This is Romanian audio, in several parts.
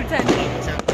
不是暂停一下。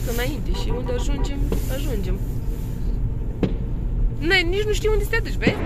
mișcă înainte și unde ajungem, ajungem. Noi nici nu știu unde să te duci, vezi?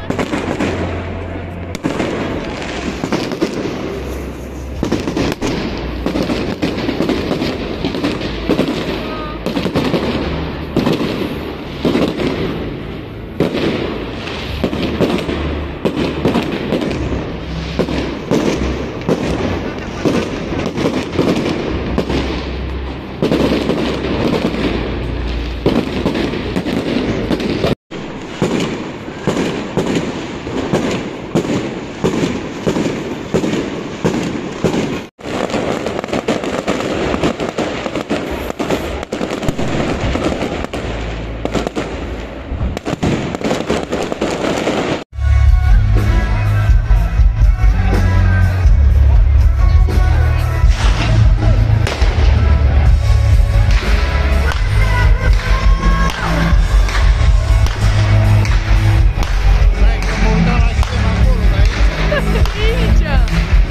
Egypt.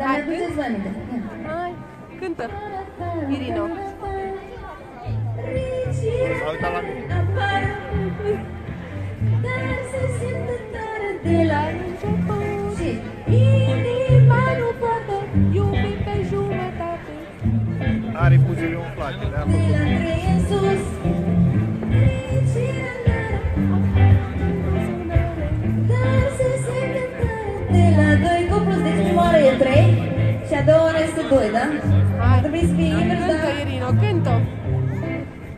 Dar ne aduceți aminte. Ia. Hai, cântă. Irino. S-a uitat la mine. Dar se simte tare de la început Și inima nu poate iubi pe jumătate Are buzele umflate, de De trebui să fie invers, Cântă, dar, Irino, cântă.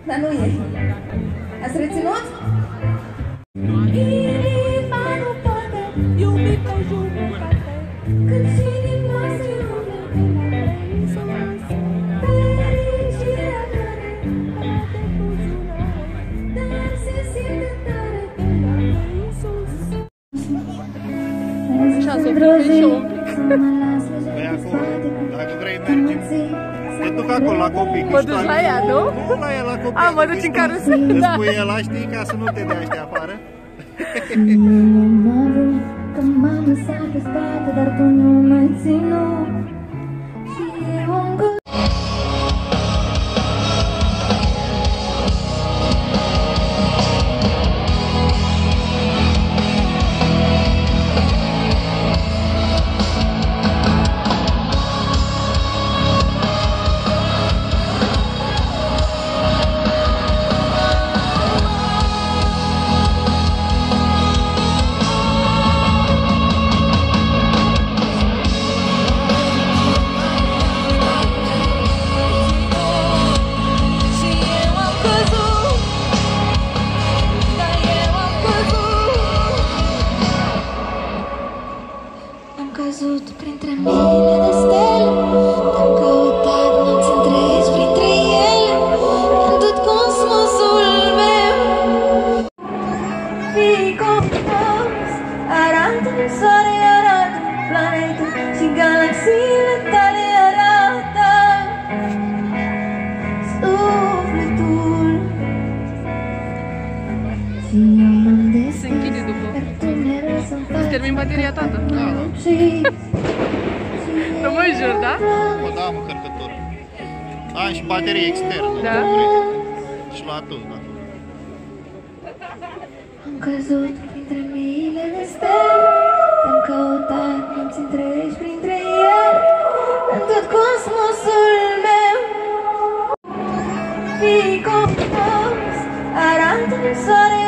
dar nu e Ați reținut? Acolo la copii. Mă duci la ea, nu? Nu la ea, la copii. A, mă duci în carusel, Îți da. pui ăla, știi, ca să nu te dea ăștia afară. Că m-am lăsat pe spate, dar tu nu m-ai ținut Termin bateria, tată. Da, da. Și Nu mă jur, da? Mă, da, am încărcător. Am și baterie externă. Da? dacă vrei. Și la tot, da. Am căzut printre miile de stele Te-am căutat nopți întregi printre ele În tot cosmosul meu Fii compus Arată-mi soare,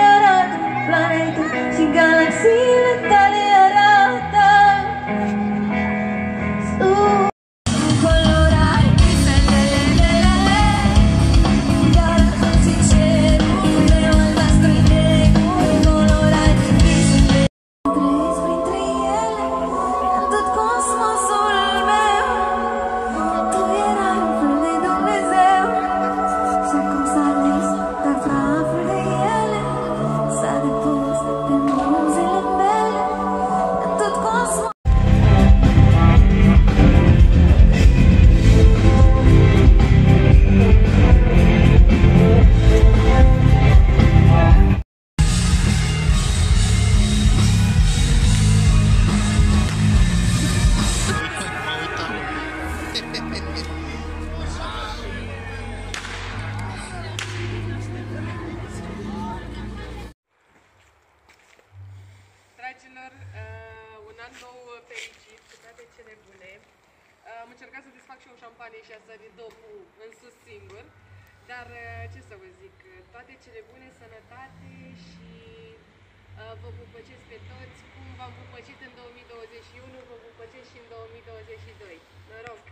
și o șampanie și a sărit dopul în sus singur. Dar uh, ce să vă zic, toate cele bune, sănătate și uh, vă pupăcesc pe toți. Cum v-am pupăcit în 2021, vă pupăcesc și în 2022. Noroc!